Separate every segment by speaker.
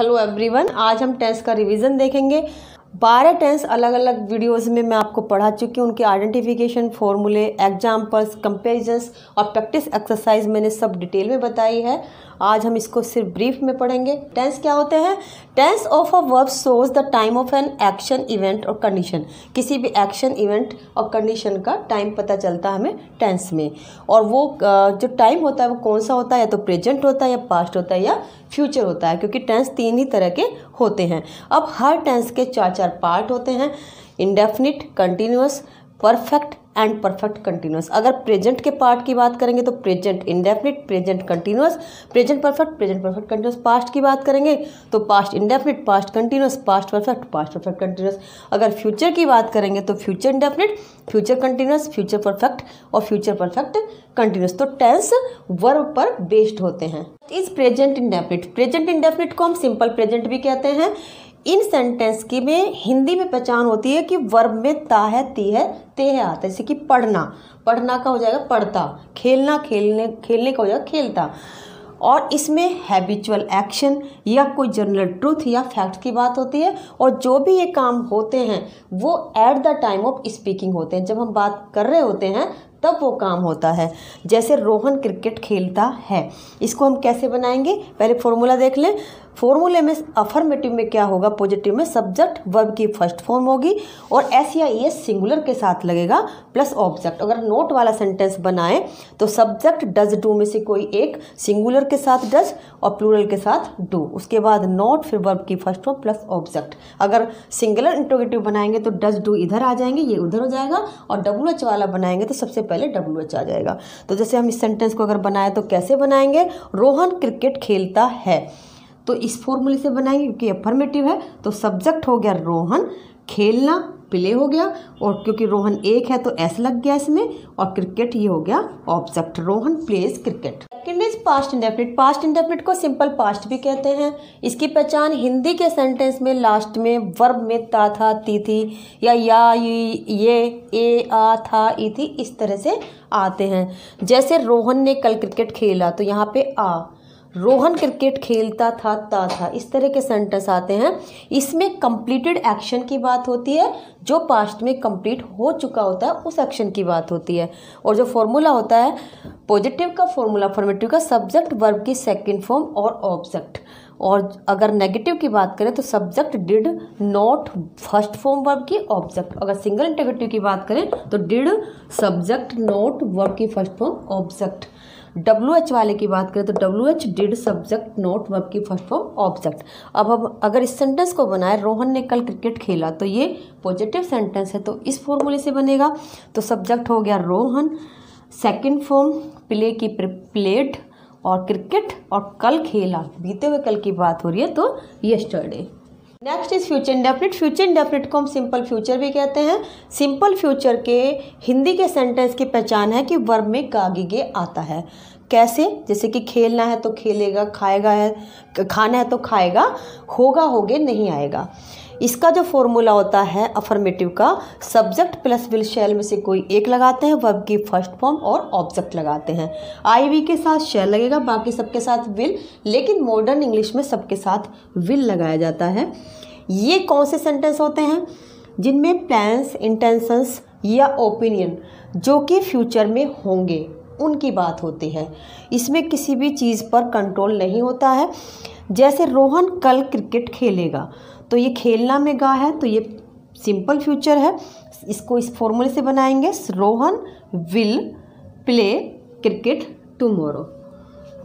Speaker 1: Hello everyone आज हम test का रिवीजन देखेंगे। बारह टेंस अलग अलग वीडियोस में मैं आपको पढ़ा चुकी हूँ। उनके आइडेंटिफिकेशन फॉर्मूले एग्जाम्पल्स कंपेरिजन्स और प्रैक्टिस एक्सरसाइज मैंने सब डिटेल में बताई है। आज हम इसको सिर्फ़ ब्रीफ में पढ़ेंगे। टेंस क्या होते हैं? Tense of a verb shows the time of an action event और कंडीशन किसी भी एक्शन इवेंट और कंडीशन का टाइम पता चलता है हमें टेंस में। और वो जो टाइम होता है वो कौन सा होता है? या तो प्रेजेंट होता है या पास्ट होता है या फ्यूचर होता है। क्योंकि टेंस तीन ही तरह के होते हैं। अब हर टेंस के चार चार पार्ट होते हैं। Indefinite continuous perfect and perfect continuous अगर प्रेजेंट के पार्ट की बात करेंगे तो present indefinite present continuous present perfect present perfect continuous past की बात करेंगे तो past indefinite past continuous past perfect past perfect continuous अगर फ्यूचर की बात करेंगे तो future indefinite future continuous future perfect और फ्यूचर परफेक्ट कंटिन्यूस तो टेंस वर्ब पर बेस्ड होते हैं. Is present indefinite present indefinite को हम सिंपल प्रेजेंट भी कहते हैं. इन सेंटेंस की में हिंदी में पहचान होती है कि वर्ब में ता है, ती है, ते है आता है। जैसे कि पढ़ना पढ़ना का हो जाएगा पढ़ता, खेलना, खेलने खेलने का हो जाएगा खेलता। और इसमें हैबिचुअल एक्शन या कोई जनरल ट्रूथ या फैक्ट की बात होती है और जो भी ये काम होते हैं, वो at the time of speaking होते हैं। जब हम बात कर रहे होते हैं, तब वो काम होता है। जैसे रोहन क्रिकेट खेलता है। इसको हम कैसे बनाएँगे? पहले फॉर्मूला देख लें। फॉर्मूले में अफर्मेटिव में क्या होगा? पॉजिटिव में सब्जेक्ट वर्ब की फ़र्स्ट फॉर्म होगी और एस या ई एस सिंगुलर के साथ लगेगा प्लस ऑब्जेक्ट अगर नोट वाला सेंटेंस बनाए तो सब्जेक्ट डज डू में से कोई एक सिंगुलर के साथ डज और प्लूरल के साथ डू उसके बाद नोट फिर वर्ब की फ़र्स्ट फॉर्म प्लस ऑब्जेक्ट अगर सिंगुलर इंट्रोगेटिव बनाएँगे तो डज डू इधर आ जाएँगे, ये उधर हो जाएगा और डब्ल्यू एच वाला बनाएँगे तो सबसे पहले डब्ल्यू एच आ जाएगा. तो जैसे हम इस सेंटेंस को अगर बनाए तो कैसे बनाएँगे? रोहन क्रिकेट खेलता है. तो इस फॉर्मूले से बनाएँगे क्योंकि अफर्मेटिव है तो सब्जेक्ट हो गया रोहन, खेलना प्ले हो गया, और क्योंकि रोहन एक है तो एस लग गया इसमें, और क्रिकेट ये हो गया object Rohan plays cricket second is past indefinite past indefinite को सिंपल पास्ट भी कहते हैं. इसकी पहचान हिंदी के सेंटेंस में लास्ट में वर्ब में ता, था, ती, थी, या या, ये ए, आ, था, ई, थी, इस तरह से आते हैं. जैसे रोहन ने कल क्रिकेट खेला तो यहाँ पे आ रोहन क्रिकेट खेलता था, ता था। इस तरह के सेंटेंस आते हैं। इसमें कंप्लीटेड एक्शन की बात होती है, जो पास्ट में कंप्लीट हो चुका होता है, उस एक्शन की बात होती है। और जो फॉर्मूला होता है पॉजिटिव का फॉर्मूला फॉर्मेटिव का सब्जेक्ट वर्ब की सेकंड फॉर्म और ऑब्जेक्ट और अगर नेगेटिव की बात करें तो subject did not first form verb की ऑब्जेक्ट अगर सिंगल इंटेगेटिव की बात करें तो डिड सब्जेक्ट नॉट वर्ब की first form object W H वाले की बात करें तो W H did subject not verb की फ़र्स्ट फॉर्म ऑब्जेक्ट अब अब अगर इस सेंटेंस को बनाए, रोहन ने कल क्रिकेट खेला तो ये पॉजिटिव सेंटेंस है तो इस फॉर्मूले से बनेगा। तो सब्जेक्ट हो गया रोहन सेकेंड फॉर्म प्ले की प्लेड और क्रिकेट और कल खेला। बीते हुए कल की बात हो रही है तो yesterday next is future indefinite future indefinite को हम सिंपल फ्यूचर भी कहते हैं। सिंपल फ्यूचर के हिंदी के सेंटेंस की पहचान है कि वर्ब में गागिगे आता है। कैसे? जैसे कि खेलना है तो खेलेगा, खाएगा है, खाना है तो खाएगा, होगा होगे नहीं आएगा। इसका जो फॉर्मूला होता है अफर्मेटिव का सब्जेक्ट प्लस विल शेल में से कोई एक लगाते हैं वर्ब की फ़र्स्ट फॉर्म और ऑब्जेक्ट लगाते हैं। आई वी के साथ शेल लगेगा, बाकी सबके साथ विल लेकिन मॉडर्न इंग्लिश में सबके साथ विल लगाया जाता है। ये कौन से सेंटेंस होते हैं? जिनमें प्लान्स इंटेंशंस या ओपिनियन जो कि फ्यूचर में होंगे, उनकी बात होती है। इसमें किसी भी चीज़ पर कंट्रोल नहीं होता है। जैसे रोहन कल क्रिकेट खेलेगा तो ये खेलना में गा है तो ये सिंपल फ्यूचर है। इसको इस फॉर्मूले से बनाएँगे, Rohan will play cricket tomorrow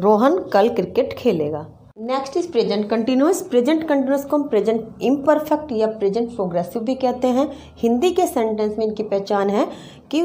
Speaker 1: Rohan कल क्रिकेट खेलेगा। Next is present continuous present continuous को हम प्रेजेंट इम्परफेक्ट या प्रेजेंट प्रोग्रेसिव भी कहते हैं। हिंदी के सेंटेंस में इनकी पहचान है कि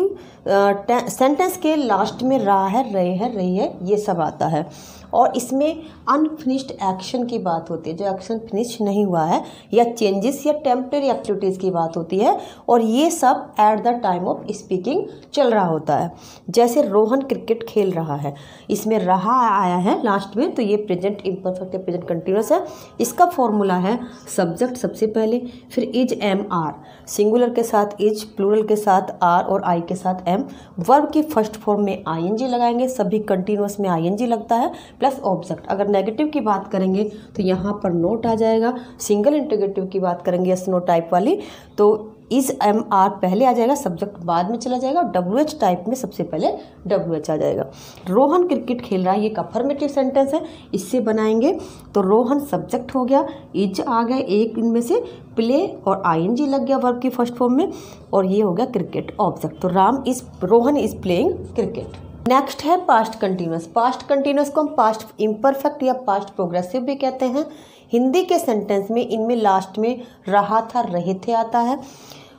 Speaker 1: सेंटेंस के लास्ट में रहा है रहे है रही है, ये सब आता है। और इसमें अनफिनिश्ड एक्शन की बात होती है। जो एक्शन फिनिश नहीं हुआ है, या चेंजेस या टेम्प्रेरी एक्टिविटीज़ की बात होती है, और ये सब at the time of speaking चल रहा होता है। जैसे रोहन क्रिकेट खेल रहा है। इसमें रहा आया है लास्ट में तो ये प्रेजेंट इम्परफेक्ट या प्रेजेंट कंटिन्यूस है। इसका फॉर्मूला है सब्जेक्ट सबसे पहले, फिर इज़ एम आर सिंगुलर के साथ इज़ प्लूरल के साथ आर और आई के साथ एम वर्ब की फ़र्स्ट फॉर्म में आईएनजी लगाएँगे, सभी कंटिन्यूस में आईएनजी लगता है। Plus object. अगर नेगेटिव की बात करेंगे तो यहाँ पर नोट आ जाएगा। सिंगल इंटीग्रेटिव की बात करेंगे एस नो टाइप वाली तो इस एम आर पहले आ जाएगा, सब्जेक्ट बाद में चला जाएगा, और डब्ल्यू एच टाइप में सबसे पहले डब्ल्यू एच आ जाएगा। रोहन क्रिकेट खेल रहा है, ये एक अफर्मेटिव सेंटेंस है, इससे बनाएँगे तो रोहन सब्जेक्ट हो गया, इज़ आ गया एक इनमें से, प्ले और आई एन जी लग गया वर्ब की फ़र्स्ट फॉर्म में, और ये हो गया क्रिकेट ऑब्जेक्ट। तो Ram is Rohan is playing cricket next है पास्ट कंटिन्यूस पास्ट कंटिन्यूस को हम पास्ट इम्परफेक्ट या पास्ट प्रोग्रेसिव भी कहते हैं। हिंदी के सेंटेंस में, इनमें लास्ट में रहा था, रहे थे, आता है।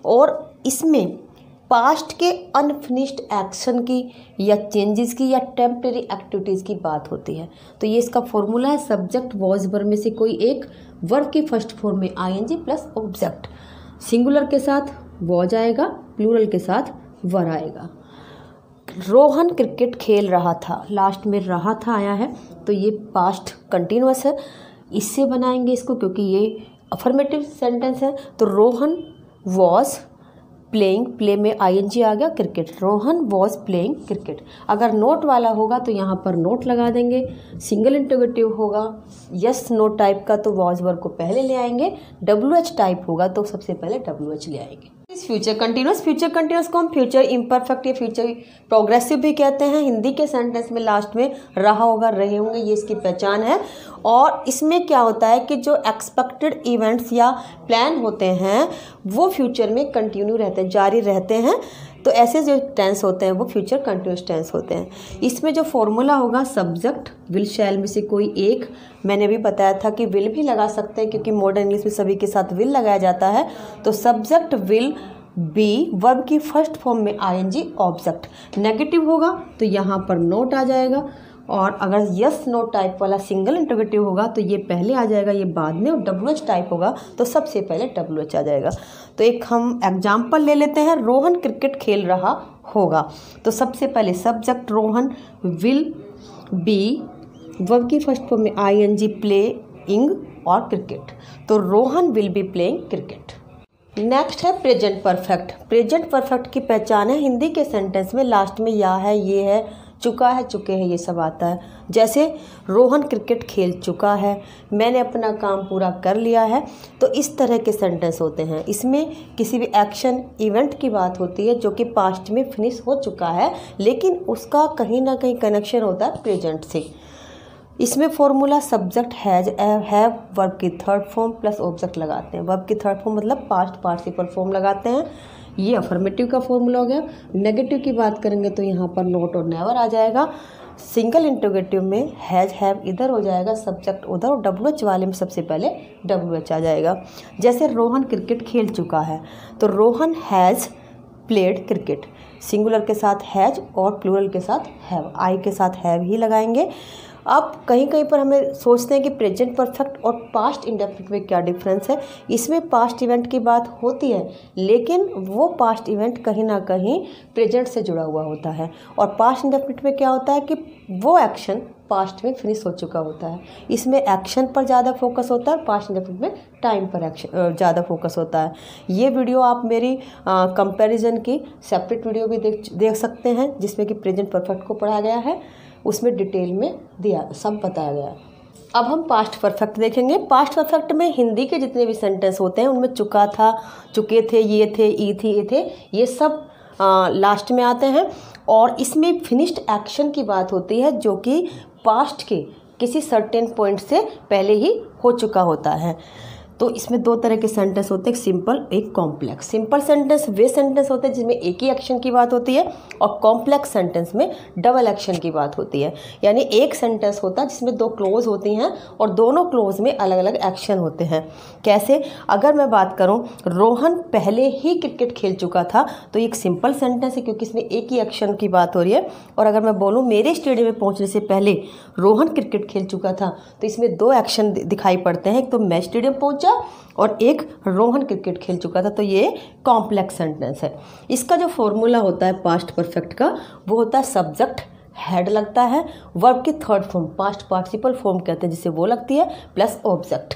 Speaker 1: और इसमें पास्ट के अनफिनिश्ड एक्शन की या चेंजेस की या टेम्प्रेरी एक्टिविटीज़ की बात होती है। तो ये इसका फॉर्मूला है सब्जेक्ट वॉज़ वर में से कोई एक वर्ब की फ़र्स्ट फॉर्म में आईएनजी प्लस ऑब्जेक्ट सिंगुलर के साथ वॉज़ आएगा प्लूरल के साथ वर आएगा। रोहन क्रिकेट खेल रहा था। लास्ट में रहा था, आया है। तो ये पास्ट कंटिन्यूस है। इससे बनाएँगे इसको क्योंकि ये अफर्मेटिव सेंटेंस है। तो रोहन वॉज़ प्लेइंग प्ले में आईएनजी आ गया cricket Rohan was playing cricket अगर नोट वाला होगा तो यहाँ पर नोट लगा देंगे। सिंगल इंटोगेटिव होगा। यस नोट टाइप का तो वॉज़ वर्ग को पहले ले आएँगे। डब्ल्यू एच टाइप होगा तो सबसे पहले डब्ल्यू एच ले आएँगे। फ्यूचर कंटिन्यूस फ्यूचर कंटिन्यूस को हम फ्यूचर इम्परफेक्ट या फ्यूचर प्रोग्रेसिव भी कहते हैं। हिंदी के सेंटेंस में लास्ट में रहा होगा, रहे होंगे, ये इसकी पहचान है। और इसमें क्या होता है कि जो एक्सपेक्टेड इवेंट्स या प्लान होते हैं, वो फ्यूचर में कंटिन्यू रहते हैं, जारी रहते हैं। तो ऐसे जो टेंस होते हैं, वो फ्यूचर कंटिन्यूस टेंस होते हैं। इसमें जो फॉर्मूला होगा सब्जेक्ट विल शैल में से कोई एक, मैंने भी बताया था कि विल भी लगा सकते हैं, क्योंकि मॉडर्न इंग्लिश में सभी के साथ विल लगाया जाता है। तो सब्जेक्ट विल बी वर्ब की फ़र्स्ट फॉर्म में I N G object negative होगा तो यहाँ पर नोट आ जाएगा। और अगर यस नो टाइप वाला सिंगल इंटरवेटिव होगा तो ये पहले आ जाएगा, ये बाद में, और डब्ल्यू एच टाइप होगा तो सबसे पहले डब्ल्यू एच आ जाएगा। तो एक हम एग्ज़ाम्पल ले लेते हैं, रोहन क्रिकेट खेल रहा होगा। तो सबसे पहले subject Rohan will be verb की फ़र्स्ट फॉर्म में I N G playing और क्रिकेट तो Rohan will be playing cricket next है प्रेजेंट परफेक्ट प्रेजेंट परफेक्ट की पहचान है, हिंदी के सेंटेंस में लास्ट में या है, ये है चुका है, चुके हैं, ये सब आता है। जैसे रोहन क्रिकेट खेल चुका है, मैंने अपना काम पूरा कर लिया है तो इस तरह के सेंटेंस होते हैं। इसमें किसी भी एक्शन इवेंट की बात होती है, जो कि पास्ट में फिनिश हो चुका है, लेकिन उसका कहीं ना कहीं कनेक्शन होता है प्रेजेंट से। इसमें formula subject has have verb की थर्ड फॉर्म प्लस ऑब्जेक्ट लगाते हैं। वर्ब की थर्ड फॉर्म मतलब पास्ट पार्टिसिपल फॉर्म लगाते हैं। ये अफर्मेटिव का फॉर्मूला हो गया। नेगेटिव की बात करेंगे तो यहाँ पर नोट और नेवर आ जाएगा। सिंगल इंटोगेटिव में हैज़ हैव इधर हो जाएगा सब्जेक्ट उधर और डब्ल्यू एच वाले में सबसे पहले डब्ल्यू एच आ जाएगा। जैसे रोहन क्रिकेट खेल चुका है तो Rohan has played cricket singular के साथ हैज़ और प्लूरल के साथ हैव आई के साथ हैव ही लगाएँगे। अब कहीं कहीं पर हमें सोचते हैं कि प्रेजेंट परफेक्ट और पास्ट इंडेफिनिट में क्या डिफरेंस है? इसमें पास्ट इवेंट की बात होती है, लेकिन वो पास्ट इवेंट कहीं ना कहीं प्रेजेंट से जुड़ा हुआ होता है। और पास्ट इंडेफिनिट में क्या होता है कि वो एक्शन पास्ट में फिनिश हो चुका होता है। इसमें एक्शन पर ज़्यादा फोकस होता है पास्ट इंडेफिनिट में टाइम पर एक्शन ज़्यादा फोकस होता है। ये वीडियो आप मेरी कंपैरिजन की सेपरेट वीडियो भी देख देख सकते हैं जिसमें कि प्रेजेंट परफेक्ट को पढ़ाया गया है। उसमें डिटेल में दिया सब बताया गया है। अब हम पास्ट परफेक्ट देखेंगे। पास्ट परफेक्ट में हिंदी के जितने भी सेंटेंस होते हैं उनमें चुका था चुके थे ये थे ई थी ये थे ये सब आ, लास्ट में आते हैं। और इसमें फिनिश्ड एक्शन की बात होती है जो कि पास्ट के किसी सर्टेन पॉइंट से पहले ही हो चुका होता है। तो इसमें दो तरह के सेंटेंस होते हैं, एक सिंपल एक कॉम्प्लेक्स सिंपल सेंटेंस वे सेंटेंस होते हैं जिसमें एक ही एक्शन की बात होती है और कॉम्प्लेक्स सेंटेंस में डबल एक्शन की बात होती है। यानी एक सेंटेंस होता है जिसमें दो क्लोज होती हैं और दोनों क्लोज में अलग अलग एक्शन होते हैं। कैसे? अगर मैं बात करूँ, रोहन पहले ही क्रिकेट खेल चुका था तो एक सिंपल सेंटेंस है क्योंकि इसमें एक ही एक्शन की बात हो रही है। और अगर मैं बोलूँ, मेरे स्टेडियम में पहुँचने से पहले रोहन क्रिकेट खेल चुका था तो इसमें दो एक्शन दिखाई पड़ते हैं। एक तो मैं स्टेडियम पहुँचा और एक रोहन क्रिकेट खेल चुका था तो ये कॉम्प्लेक्स सेंटेंस है। इसका जो फॉर्मूला होता है पास्ट परफेक्ट का, वो होता है सब्जेक्ट हेड लगता है वर्ब की third form past participle form कहते हैं, जिसे वो लगती है प्लस ऑब्जेक्ट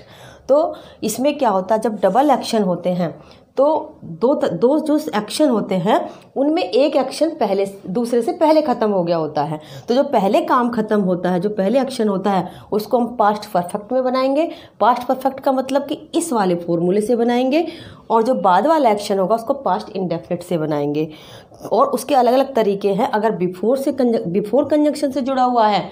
Speaker 1: तो इसमें क्या होता है, जब डबल एक्शन होते हैं तो दो दो जो एक्शन होते हैं, उनमें एक एक्शन पहले, दूसरे से पहले ख़त्म हो गया होता है। तो जो पहले काम ख़त्म होता है, जो पहले एक्शन होता है, उसको हम पास्ट परफेक्ट में बनाएँगे। पास्ट परफेक्ट का मतलब कि इस वाले फॉर्मूले से बनाएँगे और जो बाद वाला एक्शन होगा, उसको पास्ट इंडेफिनिट से बनाएँगे। और उसके अलग अलग तरीके हैं। अगर बिफोर से बिफोर कंजक्शन से जुड़ा हुआ है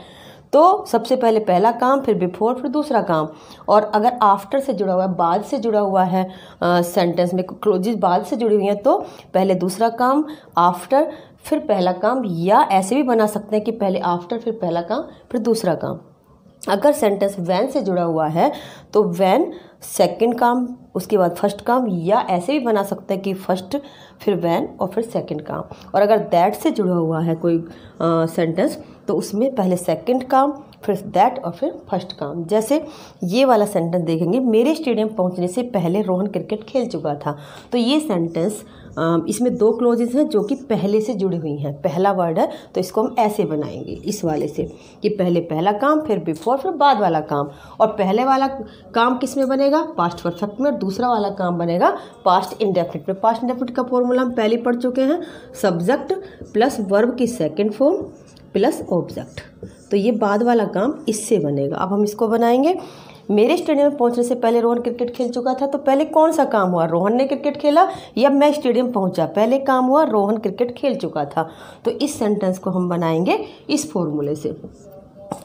Speaker 1: तो सबसे पहले पहला काम, फिर बिफोर फिर दूसरा काम। और अगर आफ्टर से जुड़ा हुआ है, बाद से जुड़ा हुआ है सेंटेंस में क्लोजेज बाद से जुड़ी हुई हैं तो पहले दूसरा काम आफ्टर फिर पहला काम, या ऐसे भी बना सकते हैं कि पहले आफ्टर फिर पहला काम, फिर दूसरा काम। अगर सेंटेंस वैन से जुड़ा हुआ है तो वैन सेकंड काम, उसके बाद फ़र्स्ट काम, या ऐसे भी बना सकते हैं कि फ़र्स्ट फिर वैन और फिर सेकंड काम। और अगर दैट से जुड़ा हुआ है कोई सेंटेंस तो उसमें पहले सेकंड काम फिर दैट और फिर फ़र्स्ट काम। जैसे ये वाला सेंटेंस देखेंगे, मेरे स्टेडियम पहुँचने से पहले रोहन क्रिकेट खेल चुका था। तो ये सेंटेंस इसमें दो क्लोजेज हैं जो कि पहले से जुड़ी हुई हैं। पहला वर्ड है तो इसको हम ऐसे बनाएँगे, इस वाले से, कि पहले पहला काम, फिर बिफोर फिर बाद वाला काम। और पहले वाला काम किसमें बनेगा? पास्ट परफेक्ट में। और दूसरा वाला काम बनेगा पास्ट इंडेफिनिट में। पास्ट इंडेफिनिट का फॉर्मूला हम पहले पढ़ चुके हैं। सब्जेक्ट प्लस वर्ब की सेकेंड फॉर्म प्लस ऑब्जेक्ट तो ये बाद वाला काम इससे बनेगा। अब हम इसको बनाएँगे। मेरे स्टेडियम में पहुँचने से पहले रोहन क्रिकेट खेल चुका था तो पहले कौन सा काम हुआ? रोहन ने क्रिकेट खेला या मैं स्टेडियम पहुँचा? पहले काम हुआ रोहन क्रिकेट खेल चुका था। तो इस सेंटेंस को हम बनाएँगे इस फॉर्मूले से।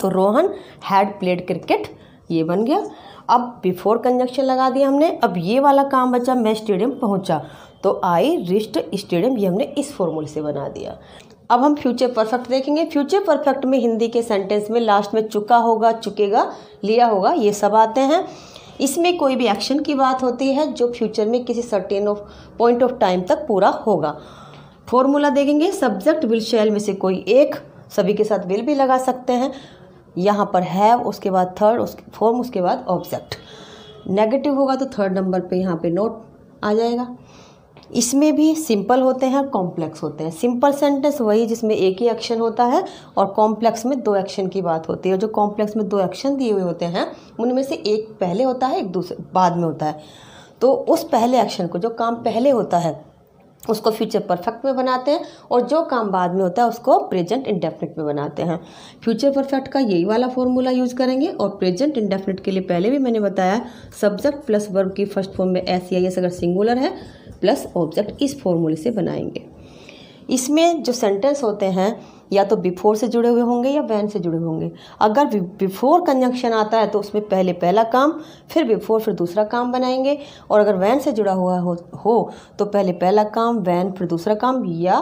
Speaker 1: तो रोहन हैड प्लेड क्रिकेट ये बन गया। अब बिफोर कंजक्शन लगा दिया हमने, अब ये वाला काम बचा, मैं स्टेडियम पहुँचा। तो आई रिस्ट स्टेडियम, ये हमने इस फॉर्मूले से बना दिया। अब हम फ्यूचर परफेक्ट देखेंगे। फ्यूचर परफेक्ट में हिंदी के सेंटेंस में लास्ट में चुका होगा, चुकेगा, लिया होगा, ये सब आते हैं। इसमें कोई भी एक्शन की बात होती है जो फ्यूचर में किसी certain of point of time तक पूरा होगा। फॉर्मूला देखेंगे। सब्जेक्ट विल शैल में से कोई एक, सभी के साथ विल भी लगा सकते हैं। यहाँ पर हैव उसके बाद थर्ड उसके फॉर्म उसके बाद ऑब्जेक्ट नेगेटिव होगा तो थर्ड नंबर पे यहाँ पे नोट आ जाएगा। इसमें भी सिंपल होते हैं और कॉम्प्लेक्स होते हैं। सिंपल सेंटेंस वही जिसमें एक ही एक्शन होता है और कॉम्प्लेक्स में दो एक्शन की बात होती है। जो कॉम्प्लेक्स में दो एक्शन दिए हुए होते हैं, उनमें से एक पहले होता है, एक दूसरे बाद में होता है। तो उस पहले एक्शन को, जो काम पहले होता है, उसको फ्यूचर परफेक्ट में बनाते हैं और जो काम बाद में होता है, उसको प्रेजेंट इंडेफिनिट में बनाते हैं। फ्यूचर परफेक्ट का यही वाला फॉर्मूला यूज़ करेंगे और प्रेजेंट इंडेफिनिट के लिए पहले भी मैंने बताया, सब्जेक्ट प्लस वर्ब की फ़र्स्ट फॉर्म में एस या एस अगर सिंगुलर है प्लस ऑब्जेक्ट इस फॉर्मूले से बनाएँगे। इसमें जो सेंटेंस होते हैं या तो बिफोर से जुड़े हुए होंगे या वैन से जुड़े होंगे। अगर बिफोर कंजंक्शन आता है तो उसमें पहले पहला काम फिर बिफोर फिर दूसरा काम बनाएँगे। और अगर वैन से जुड़ा हुआ हो, हो तो पहले पहला काम वैन फिर दूसरा काम या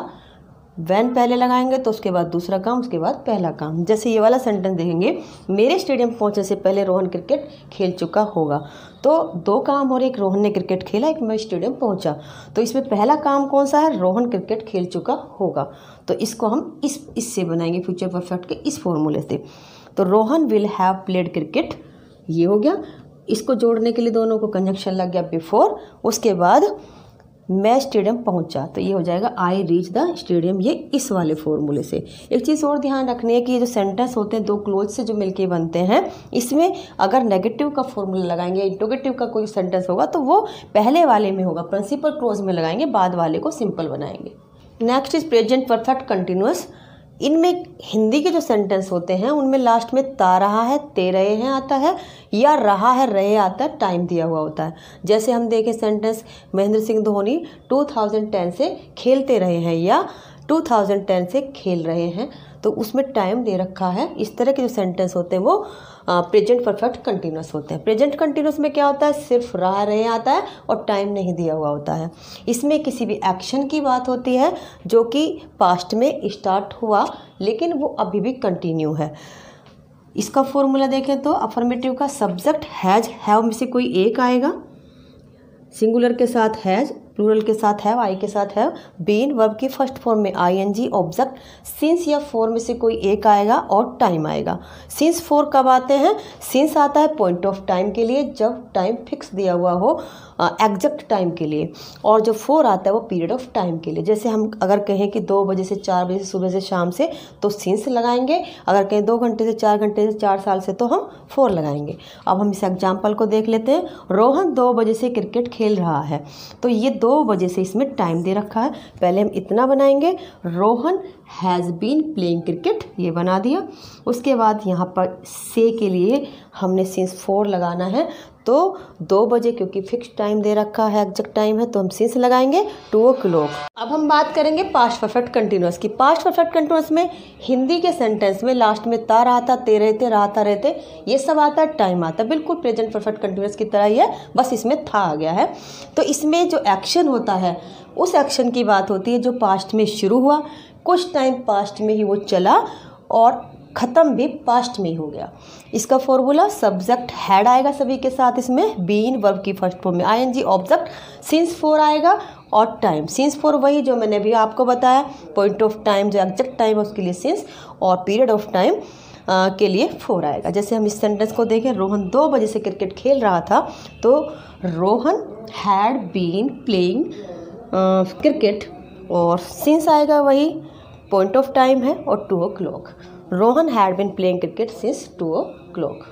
Speaker 1: वैन पहले लगाएँगे तो उसके बाद दूसरा काम, उसके बाद पहला काम। जैसे ये वाला सेंटेंस देखेंगे, मेरे स्टेडियम पहुँचने से पहले रोहन क्रिकेट खेल चुका होगा। तो दो काम और एक रोहन ने क्रिकेट खेला, एक मैं स्टेडियम पहुँचा। तो इसमें पहला काम कौन सा है? रोहन क्रिकेट खेल चुका होगा। तो इसको हम इस, इससे बनाएँगे फ्यूचर परफेक्ट के इस फॉर्मूले से। तो Rohan will have played cricket ये हो गया। इसको जोड़ने के लिए दोनों को कंजक्शन लग गया बिफोर उसके बाद मैं स्टेडियम पहुँचा तो ये हो जाएगा आई रीच द स्टेडियम ये इस वाले फॉर्मूले से। एक चीज़ और ध्यान रखनी है कि ये जो सेंटेंस होते हैं, दो क्लोज से जो मिलके बनते हैं, इसमें अगर नेगेटिव का फॉर्मूला लगाएँगे इंटोगेटिव का कोई सेंटेंस होगा तो वो पहले वाले में होगा प्रिंसिपल क्लोज में लगाएँगे, बाद वाले को सिंपल बनाएँगे। Next is present perfect continuous इनमें हिंदी के जो सेंटेंस होते हैं, उनमें लास्ट में ता रहा है, ते रहे हैं आता है, या रहा है, रहे आता है टाइम दिया हुआ होता है। जैसे हम देखें सेंटेंस महेंद्र सिंह धोनी 2010 से खेलते रहे हैं या 2010 से खेल रहे हैं तो उसमें टाइम दे रखा है। इस तरह के जो सेंटेंस होते हैं, वो प्रेजेंट परफेक्ट कंटिन्यूस होते हैं। प्रेजेंट कंटिन्यूस में क्या होता है? सिर्फ़ रहा रहे आता है और टाइम नहीं दिया हुआ होता है। इसमें किसी भी एक्शन की बात होती है जो कि पास्ट में स्टार्ट हुआ, लेकिन वो अभी भी कंटिन्यू है। इसका फॉर्मूला देखें तो अफर्मेटिव का सब्जेक्ट हैज़ हैव में से कोई एक आएगा। सिंगुलर के साथ हैज़ प्लूरल के साथ है आई के साथ है। बीन वर्ब की फ़र्स्ट फॉर्म में I N G object since या फोर में से कोई एक आएगा और टाइम आएगा। सिंस फोर कब आते हैं? सिंस आता है पॉइंट ऑफ़ टाइम के लिए, जब टाइम फिक्स दिया हुआ हो एग्जैक्ट टाइम के लिए। और जो फोर आता है, वो पीरियड ऑफ़ टाइम के लिए। जैसे हम अगर कहें कि दो बजे से चार बजे से सुबह से शाम से तो सिंस लगाएँगे। अगर कहें दो घंटे से चार घंटे से चार साल से तो हम फोर लगाएँगे। अब हम इस एग्ज़ाम्पल को देख लेते हैं। रोहन दो बजे से क्रिकेट खेल रहा है। तो ये दो बजे से इसमें टाइम दे रखा है। पहले हम इतना बनाएँगे। Rohan has been playing cricket ये बना दिया। उसके बाद यहाँ पर से के लिए हमने सिंस फोर लगाना है। तो दो बजे, क्योंकि फिक्स टाइम दे रखा है एग्जैक्ट टाइम है तो हम सिंस लगाएँगे टू ओ क्लॉक अब हम बात करेंगे पास्ट परफेक्ट कंटिन्यूस की। पास्ट परफेक्ट कंटिन्यूस में हिंदी के सेंटेंस में लास्ट में ता रहा था ते रहते रहा रहते, ये सब आता है टाइम आता। बिल्कुल प्रेजेंट परफेक्ट कंटिन्यूस की तरह ही है, बस इसमें था आ गया है। तो इसमें जो एक्शन होता है, उस एक्शन की बात होती है जो पास्ट में शुरू हुआ। कुछ टाइम पास्ट में ही वो चला और ख़त्म भी पास्ट में ही हो गया। इसका फॉर्मूला सब्जेक्ट हैड आएगा सभी के साथ इसमें बीन वर्ब की फ़र्स्ट फॉर्म में। I N G object since for आएगा और टाइम सिंस फोर वही जो मैंने अभी आपको बताया पॉइंट ऑफ़ टाइम जो एग्जैक्ट टाइम है उसके लिए सिंस और पीरियड ऑफ़ टाइम के लिए फोर आएगा। जैसे हम इस सेंटेंस को देखें, रोहन दो बजे से क्रिकेट खेल रहा था तो Rohan had been playing cricket और सिंस आएगा वही पॉइंट ऑफ़ टाइम है और two o'clock Rohan had been playing cricket since two o'clock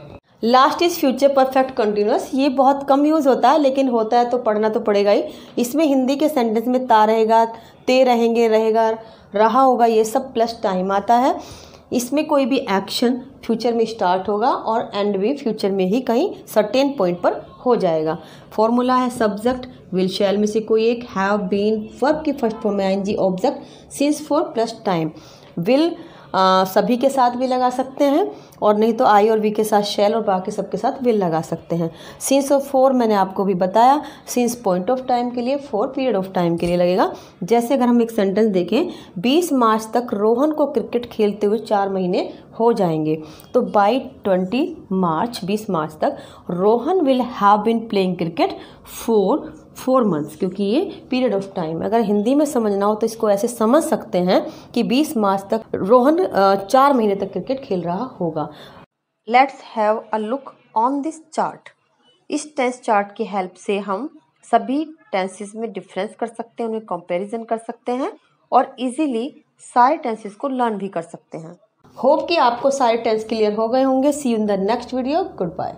Speaker 1: last is future perfect continuous ये बहुत कम यूज़ होता है, लेकिन होता है तो पढ़ना तो पड़ेगा ही। इसमें हिंदी के सेंटेंस में ता रहेगा, ते रहेंगे, रहेगा, रहा होगा, ये सब प्लस टाइम आता है। इसमें कोई भी एक्शन फ्यूचर में स्टार्ट होगा और एंड भी फ्यूचर में ही कहीं सर्टेन पॉइंट पर हो जाएगा। फॉर्मूला है सब्जेक्ट विल शैल में से कोई एक हैव बीन वर्ब की फ़र्स्ट फॉर्म में आएँगी object since for plus time will आ, सभी के साथ भी लगा सकते हैं और नहीं तो आई और वी के साथ शेल और बाकी सबके साथ विल लगा सकते हैं। सिंस ऑफ़ फोर मैंने आपको भी बताया। सिंस पॉइंट ऑफ़ टाइम के लिए फोर पीरियड ऑफ़ टाइम के लिए लगेगा। जैसे अगर हम एक सेंटेंस देखें 20 मार्च तक रोहन को क्रिकेट खेलते हुए चार महीने हो जाएँगे। तो बाई ट्वेंटी मार्च 20 मार्च तक Rohan will have been playing cricket for four months क्योंकि ये पीरियड ऑफ़ टाइम अगर हिंदी में समझना हो तो इसको ऐसे समझ सकते हैं कि 20 मार्च तक रोहन चार महीने तक क्रिकेट खेल रहा होगा। Let's have a look on this chart इस टेंस चार्ट की हेल्प से हम सभी टेंसेस में डिफरेंस कर सकते हैं, उन्हें कंपैरिजन कर सकते हैं और इजीली सारे टेंसेस को लर्न भी कर सकते हैं। होप कि आपको सारे टेंस क्लियर हो गए होंगे। See in the next video good bye